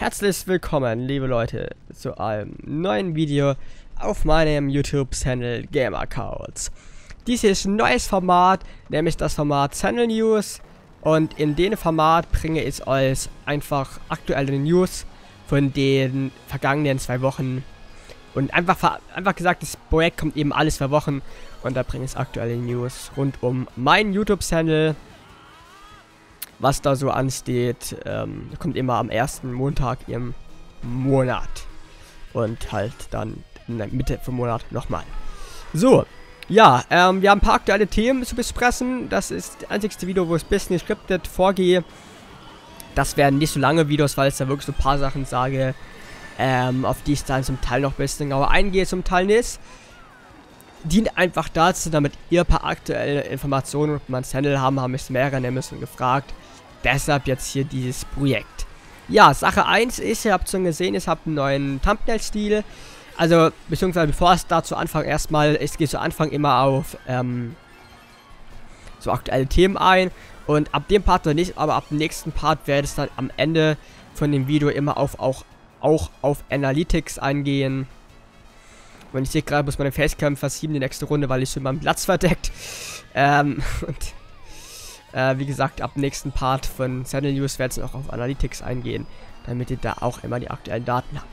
Herzlich willkommen, liebe Leute, zu einem neuen Video auf meinem YouTube-Channel Gamer Counts. Dies ist ein neues Format, nämlich das Format Channel News. Und in dem Format bringe ich euch einfach aktuelle News von den vergangenen zwei Wochen. Und einfach, einfach gesagt, das Projekt kommt eben alle zwei Wochen. Und da bringe ich aktuelle News rund um meinen YouTube-Channel was da so ansteht. Ähm, kommt immer am ersten Montag im Monat. Und halt dann in der Mitte vom Monat nochmal. So, ja, ähm, wir haben ein paar aktuelle Themen zu besprechen. Das ist das einzigste Video, wo ich ein bisschen scripted vorgehe. Das werden nicht so lange Videos, weil ich da wirklich so ein paar Sachen sage, ähm, auf die ich dann zum Teil noch ein bisschen genauer eingehe, zum Teil nicht. Dient einfach dazu, damit ihr ein paar aktuelle Informationen auf meinem Channel haben, haben mich mehrere nämlich gefragt. Deshalb jetzt hier dieses Projekt. Ja, Sache 1 ist, ihr habt schon gesehen, ich habe einen neuen Thumbnail-Stil. Also, beziehungsweise bevor es dazu anfange, erstmal, ich gehe zu Anfang immer auf ähm, so aktuelle Themen ein. Und ab dem Part noch nicht, aber ab dem nächsten Part werde ich dann am Ende von dem Video immer auf auch, auch auf Analytics eingehen. Und ich sehe gerade, muss meine Facecam verschieben die nächste Runde, weil ich schon meinen Platz verdeckt. Ähm, und äh, wie gesagt, ab nächsten Part von Channel News werden wir auch auf Analytics eingehen, damit ihr da auch immer die aktuellen Daten habt.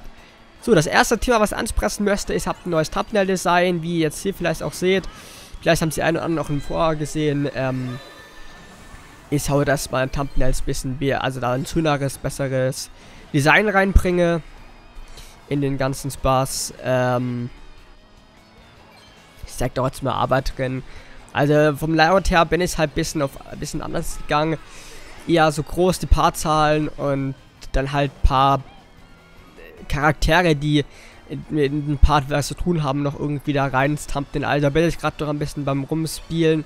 So, das erste Thema, was ich ansprechen möchte, ist, habt ein neues Thumbnail-Design, wie ihr jetzt hier vielleicht auch seht. Vielleicht haben sie einen oder anderen noch im Vorher gesehen. Ähm, ich hau das mal in Thumbnails ein bisschen mehr, also da ein schöneres, besseres Design reinbringe. In den ganzen Spaß. Ähm, doch jetzt mal Arbeit drin. Also vom Layout her bin ich halt ein bisschen auf ein bisschen anders gegangen. Eher so groß die Paarzahlen und dann halt ein paar Charaktere, die in, in den Part was zu tun haben, noch irgendwie da rein den Also bin ich gerade doch ein bisschen beim Rumspielen.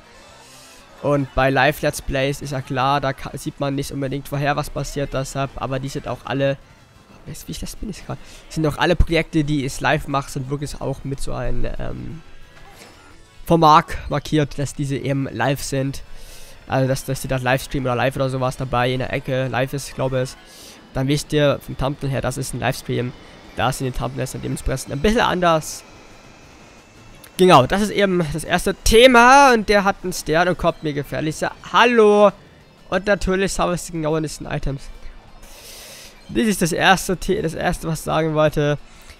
Und bei Live-Let's Plays ist ja klar, da sieht man nicht unbedingt vorher, was passiert, deshalb, aber die sind auch alle, wie ich das bin ich gerade, sind auch alle Projekte, die ich live mache, sind wirklich auch mit so einem, ähm, vom Mark markiert, dass diese eben live sind. Also, dass, dass die da Livestream oder live oder sowas dabei in der Ecke live ist, glaube ich. Dann wisst ihr vom Thumbnail her, das ist ein Livestream. Da sind die Thumbnails dann dementsprechend ein bisschen anders. Genau, das ist eben das erste Thema und der hat einen Stern und kommt mir gefährlich. So, hallo! Und natürlich habe ich die genauen Items. Das ist das erste, das erste, was ich sagen wollte.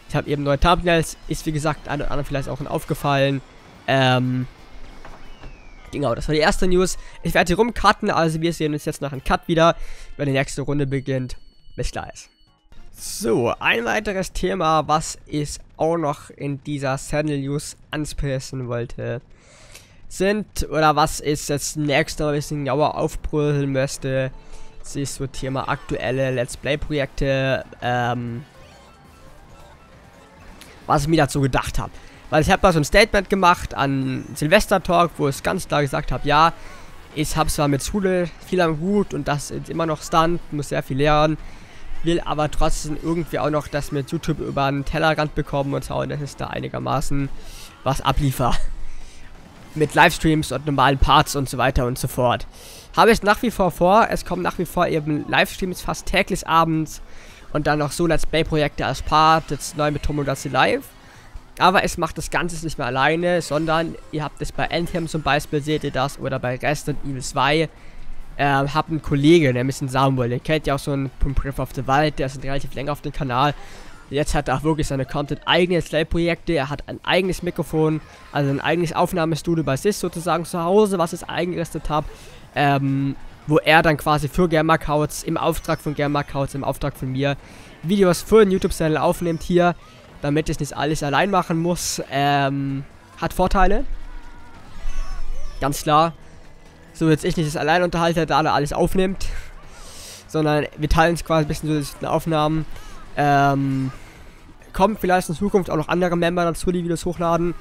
Ich habe eben neue Thumbnails. Ist wie gesagt ein oder anderen vielleicht auch aufgefallen. Ähm, genau, das war die erste News. Ich werde hier rumcutten, also wir sehen uns jetzt nach einem Cut wieder, wenn die nächste Runde beginnt. Bis gleich. So, ein weiteres Thema, was ich auch noch in dieser Channel News ansprechen wollte, sind, oder was ich jetzt nächstes Mal ein bisschen genauer aufbrüllen möchte, ist so Thema aktuelle Let's Play Projekte, ähm, was ich mir dazu gedacht habe. Weil ich habe da so ein Statement gemacht an Silvester Talk, wo ich ganz klar gesagt habe, ja, ich habe zwar mit Schule viel am Hut und das ist immer noch Stunt, muss sehr viel lernen, will aber trotzdem irgendwie auch noch das mit YouTube über einen Tellerrand bekommen und schauen, dass es da einigermaßen was abliefer. Mit Livestreams und normalen Parts und so weiter und so fort. Habe ich nach wie vor vor, es kommen nach wie vor eben Livestreams fast täglich abends und dann noch so Let's Play Projekte als Part, jetzt neu mit Tomodachi Live. Aber es macht das Ganze nicht mehr alleine, sondern ihr habt es bei Anthem zum Beispiel, seht ihr das, oder bei Resident Evil 2. Äh, habt einen Kollegen, der ist ein Samuel, der kennt ja auch so einen Breath of the Wild, der ist relativ länger auf dem Kanal. Jetzt hat er auch wirklich seine Content eigene Slay-Projekte, er hat ein eigenes Mikrofon, also ein eigenes Aufnahmestudio bei sich sozusagen zu Hause, was ich eingerichtet habe. Ähm, wo er dann quasi für Gamercouts, im Auftrag von Gamercouts, im Auftrag von mir, Videos für den YouTube-Channel aufnimmt hier damit ich nicht alles allein machen muss. Ähm, hat Vorteile. Ganz klar. So jetzt ich nicht das Alleinunterhalter, da alles aufnimmt. Sondern wir teilen es quasi ein bisschen so die Aufnahmen. Ähm, kommt vielleicht in Zukunft auch noch andere Member dazu, die Videos hochladen.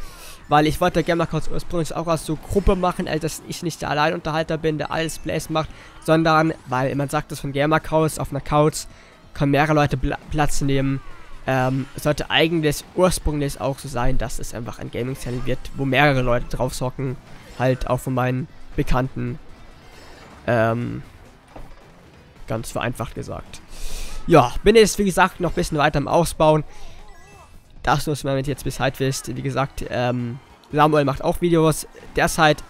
Weil ich wollte gerne mal kurz ursprünglich auch als so Gruppe machen, also dass ich nicht der Alleinunterhalter bin, der alles Plays macht, sondern, weil man sagt das von Gamer-Couch, auf einer Couch können mehrere Leute Platz nehmen ähm, sollte eigentlich ursprünglich auch so sein, dass es einfach ein Gaming-Channel wird, wo mehrere Leute drauf zocken. Halt auch von meinen Bekannten. Ähm, ganz vereinfacht gesagt. ja, bin jetzt, wie gesagt, noch ein bisschen weiter im Ausbauen. Das muss man jetzt Bescheid wisst. Wie gesagt, ähm, Samuel macht auch Videos. Derzeit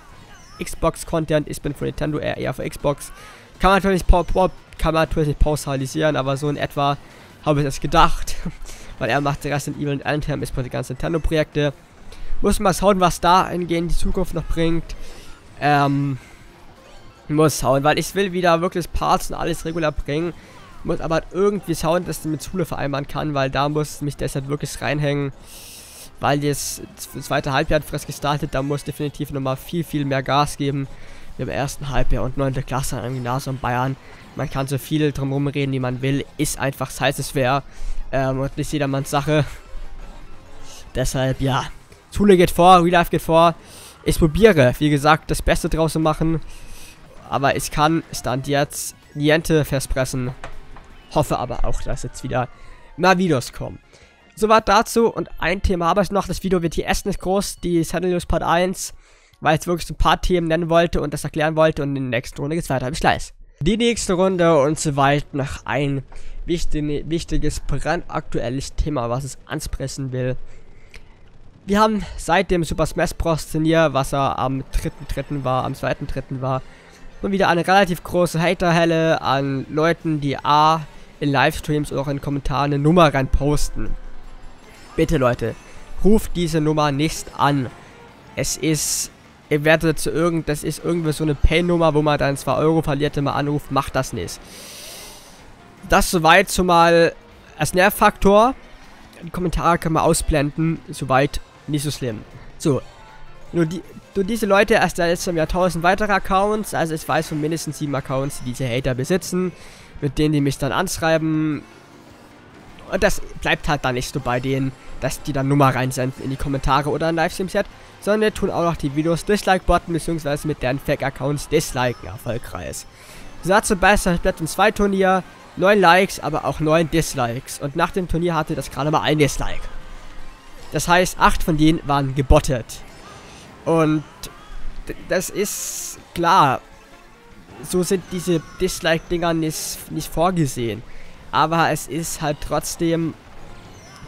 Xbox-Content. Ich bin von Nintendo eher, eher für Xbox. Kann man natürlich, kann man natürlich nicht pauschalisieren, aber so in etwa habe ich das gedacht. Weil er macht Resident Evil Anthem, ist bei den ganzen Nintendo-Projekte. Muss mal schauen, was da in die Zukunft noch bringt. Ähm, muss schauen, weil ich will wieder wirklich Parts und alles regulär bringen. Muss aber irgendwie schauen, dass ich mit Schule vereinbaren kann, weil da muss mich deshalb wirklich reinhängen. Weil jetzt das zweite Halbjahr frisch gestartet, da muss definitiv nochmal viel, viel mehr Gas geben. Im ersten Halbjahr und 9. Klasse am Gymnasium Bayern. Man kann so viel drumherum reden, wie man will. Ist einfach heißes Wehr. Ähm, und nicht jedermanns Sache. Deshalb, ja. Schule geht vor, Real Life geht vor. Ich probiere, wie gesagt, das Beste draus zu machen. Aber ich kann Stand jetzt Niente festpressen. Hoffe aber auch, dass jetzt wieder mehr Videos kommen. Soweit dazu und ein Thema habe ich noch. Das Video wird hier erst nicht groß, die Saddle News Part 1, weil ich wirklich so ein paar Themen nennen wollte und das erklären wollte und in der nächsten Runde geht's weiter. Bis gleich. Die nächste Runde und soweit noch ein wichtig, wichtiges, brandaktuelles Thema, was es ansprechen will. Wir haben seit dem Super Smash Bros. Turnier, was er am 3.3. war, am 2.3. war, und wieder eine relativ große Haterhelle an Leuten, die A in Livestreams oder auch in Kommentaren eine Nummer rein posten. Bitte Leute, ruft diese Nummer nicht an. Es ist, ihr werdet zu irgend, das ist irgendwie so eine Pay-Nummer, wo man dann 2 Euro verliert, wenn man anruft, macht das nicht. Das soweit zumal als Nervfaktor. Die Kommentare kann man ausblenden, soweit nicht so schlimm. So, nur, die, nur diese Leute erst jetzt im Jahr 1000 weitere Accounts, also ich weiß von mindestens sieben Accounts, die diese Hater besitzen, mit denen die mich dann anschreiben. Und das bleibt halt dann nicht so bei denen, dass die dann Nummer reinsenden in die Kommentare oder in Livestream-Chat, sondern wir tun auch noch die Videos Dislike-Botten bzw. mit deren Fake-Accounts disliken erfolgreich. So dazu besser Splatoon 2 Turnier, 9 Likes, aber auch 9 Dislikes. Und nach dem Turnier hatte das gerade mal ein Dislike. Das heißt, 8 von denen waren gebottet. Und das ist klar. So sind diese Dislike-Dinger nicht, nicht vorgesehen. Aber es ist halt trotzdem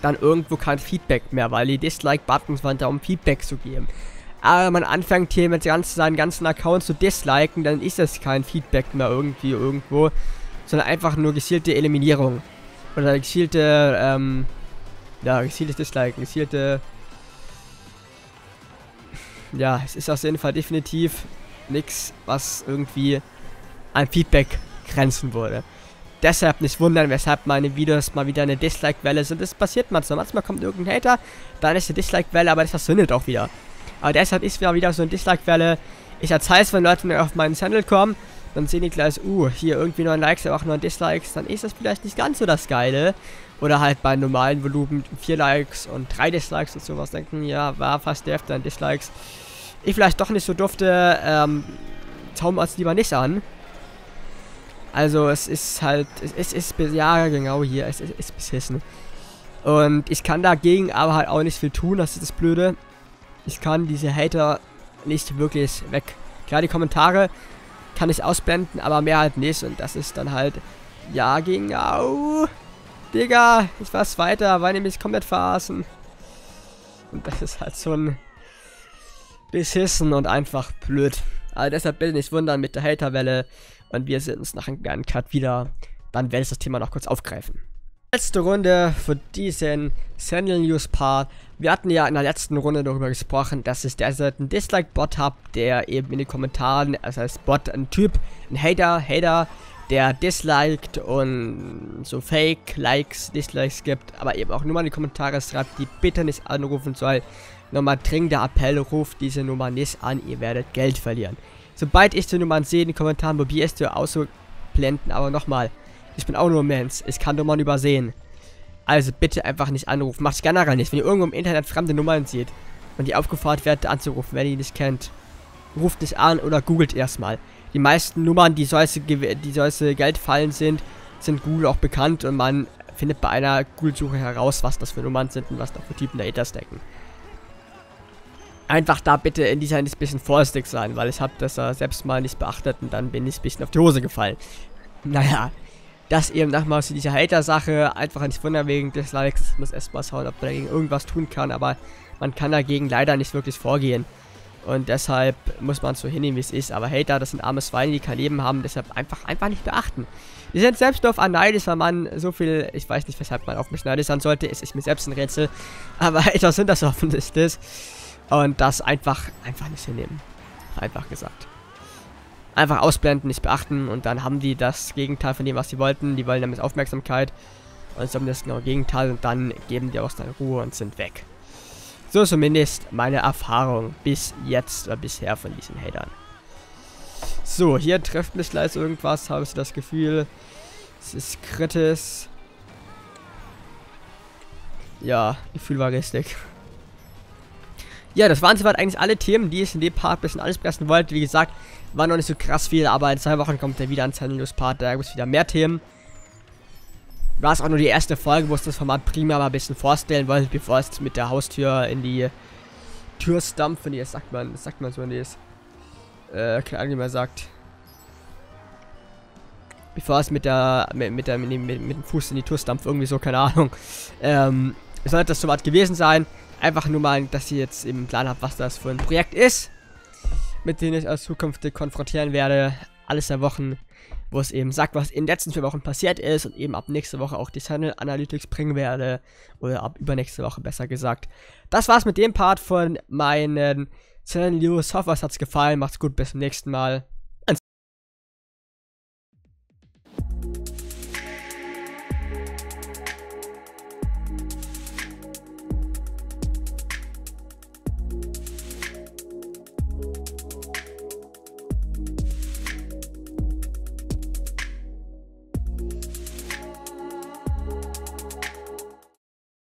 dann irgendwo kein Feedback mehr, weil die Dislike-Buttons waren da, um Feedback zu geben. Aber wenn man anfängt hier mit ganz, seinen ganzen Account zu disliken, dann ist das kein Feedback mehr irgendwie irgendwo, sondern einfach nur gezielte Eliminierung. Oder gezielte, ähm, ja, gezieltes Disliken, gezielte ja, es ist auf jeden Fall definitiv nichts, was irgendwie an Feedback grenzen würde. Deshalb nicht wundern, weshalb meine Videos mal wieder eine Dislike-Welle sind. Das passiert manchmal. Manchmal kommt irgendein Hater, dann ist eine Dislike-Welle, aber das verschwindet auch wieder. Aber deshalb ist wieder so eine Dislike-Welle. Ich erzähle es, wenn Leute auf meinen Channel kommen, dann sehen die gleich, uh, hier irgendwie neun Likes, aber auch neun Dislikes, dann ist das vielleicht nicht ganz so das Geile. Oder halt bei normalen Volumen vier Likes und drei Dislikes und sowas denken, ja, war fast der Hälfte an Dislikes ich vielleicht doch nicht so durfte, ähm, schauen wir uns lieber nicht an. Also es ist halt, es, ist, ja genau hier, es, es ist beschissen. Und ich kann dagegen aber halt auch nicht viel tun, das ist das Blöde. Ich kann diese Hater nicht wirklich weg. Klar, die Kommentare kann ich ausblenden, aber mehr halt nicht. Und das ist dann halt, ja, genau. Digga, ich weiß weiter, weil nämlich komplett verarschen. Und das ist halt so ein beschissen und einfach blöd. Also deshalb bitte nicht wundern mit der Haterwelle. Und wir sehen uns nach einem Cut wieder. Dann werde ich das Thema noch kurz aufgreifen. Letzte Runde für diesen Sandal News Part. Wir hatten ja in der letzten Runde darüber gesprochen, dass ich derzeit einen Dislike-Bot habe, der eben in den Kommentaren, also als Bot ein Typ, ein Hater, Hater, der disliked und so Fake-Likes, Dislikes gibt, aber eben auch nur mal in die Kommentare schreibt, die bitte nicht anrufen soll, Nochmal dringender Appell, ruft diese Nummer nicht an, ihr werdet Geld verlieren. Sobald ich die Nummern sehe in den Kommentaren, probiere es dir auszublenden, aber nochmal, ich bin auch nur Mensch, ich kann Nummern übersehen. Also bitte einfach nicht anrufen, macht generell nicht. Wenn ihr irgendwo im Internet fremde Nummern seht und ihr aufgefordert werdet anzurufen, wenn ihr die nicht kennt, ruft nicht an oder googelt erstmal. Die meisten Nummern, die solche, die solche Geldfallen sind, sind Google auch bekannt und man findet bei einer Google-Suche heraus, was das für Nummern sind und was da für Typen dahinter stecken einfach da bitte in dieser ein bisschen vorsichtig sein, weil ich habe das uh, selbst mal nicht beachtet und dann bin ich ein bisschen auf die Hose gefallen. Naja, dass eben nochmal zu dieser Hater-Sache einfach nicht wundern wegen Dislikes. Ich muss erstmal schauen, ob man dagegen irgendwas tun kann, aber man kann dagegen leider nicht wirklich vorgehen. Und deshalb muss man so hinnehmen, wie es ist. Aber Hater, das sind arme Schweine, die kein Leben haben, deshalb einfach, einfach nicht beachten. Die sind selbst auf neidisch, weil man so viel, ich weiß nicht, weshalb man auf mich neidisch sein sollte, ist mir selbst ein Rätsel. Aber Hater sind das offensichtlich. Und das einfach, einfach nicht hinnehmen. Einfach gesagt. Einfach ausblenden, nicht beachten und dann haben die das Gegenteil von dem, was sie wollten. Die wollen nämlich Aufmerksamkeit. Und sie haben das genaue Gegenteil und dann geben die aus der Ruhe und sind weg. So zumindest meine Erfahrung bis jetzt oder bisher von diesen Hatern. So, hier trifft mich gleich irgendwas, habe ich das Gefühl. Es ist kritisch. Ja, Gefühl war richtig. Ja, das waren soweit eigentlich alle Themen, die ich in dem Part ein bisschen alles pressen wollte. Wie gesagt, war noch nicht so krass viel, aber in zwei Wochen kommt der wieder ein Channel News Part, da gibt es wieder mehr Themen war es auch nur die erste Folge, wo es das Format prima mal ein bisschen vorstellen wollte, bevor es mit der Haustür in die Tür stampft. Nee, das sagt man, das sagt man so, nee, es, äh, keine Ahnung, wie man sagt. Bevor es mit der, mit, mit der, mit, mit, mit, dem Fuß in die Tür stampft, irgendwie so, keine Ahnung. Ähm, sollte das soweit gewesen sein. Einfach nur mal, dass ihr jetzt im Plan habt, was das für ein Projekt ist, mit dem ich als zukünftig konfrontieren werde. Alles der Wochen wo es eben sagt, was in den letzten vier Wochen passiert ist und eben ab nächste Woche auch die Channel Analytics bringen werde. Oder ab übernächste Woche besser gesagt. Das war's mit dem Part von meinen Channel News. Hoffe, es hat's gefallen. Macht's gut, bis zum nächsten Mal.